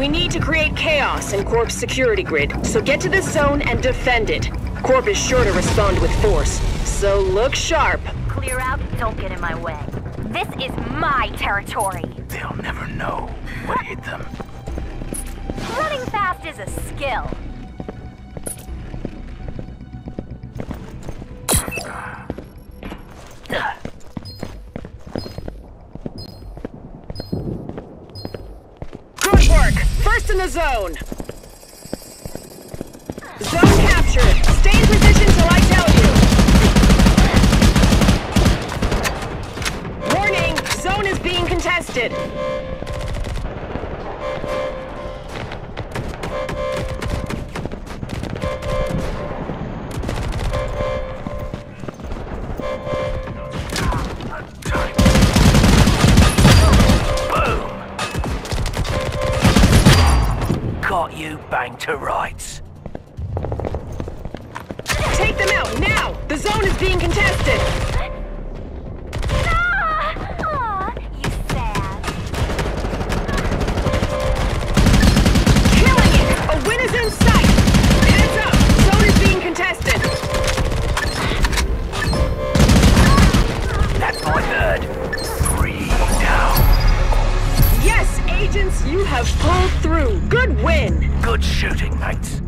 We need to create chaos in Corp's security grid, so get to this zone and defend it. Corp is sure to respond with force, so look sharp. Clear out, don't get in my way. This is my territory. They'll never know what hit them. Running fast is a skill. In the zone! Zone captured! Stay in position till I tell you! Warning! Zone is being contested! Banged to rights. Take them out, now! The zone is being contested! Good! Good shooting, mates.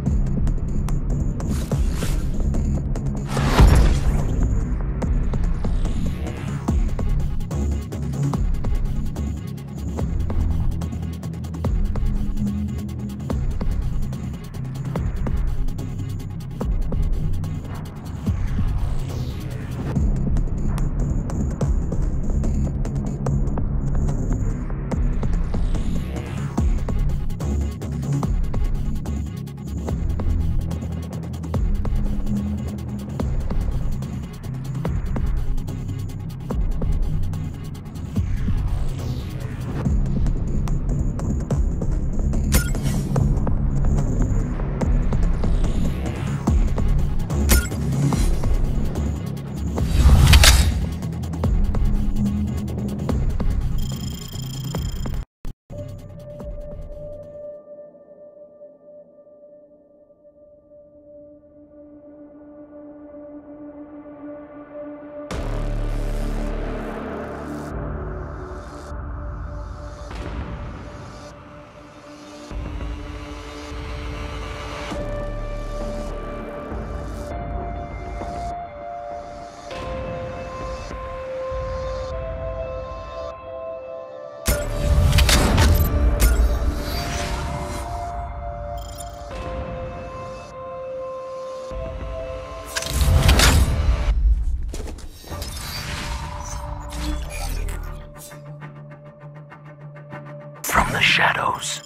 Shadows.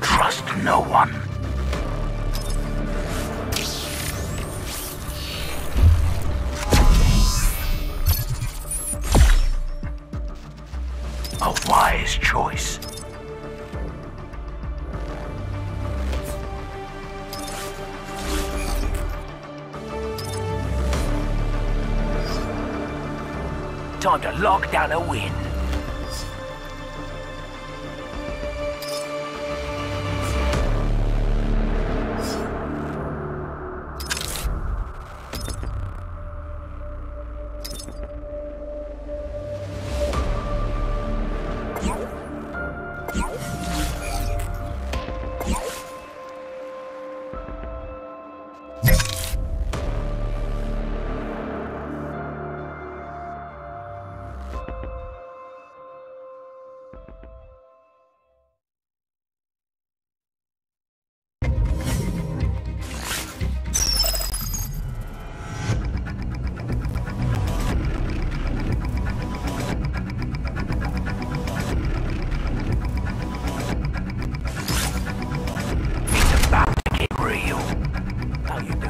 Trust no one. A wise choice. Time to lock down a win.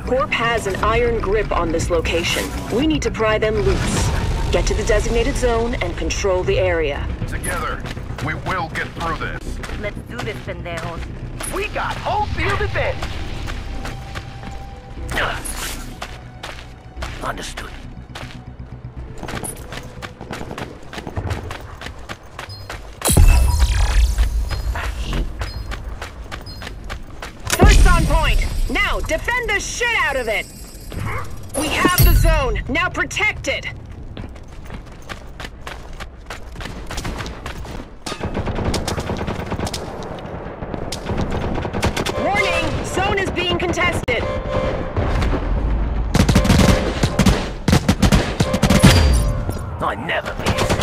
Corp has an iron grip on this location. We need to pry them loose. Get to the designated zone and control the area. Together, we will get through this. Let's do this, pendejos. We got whole field advantage. Understood. Defend the shit out of it! We have the zone. Now protect it! Warning! Zone is being contested! I never miss.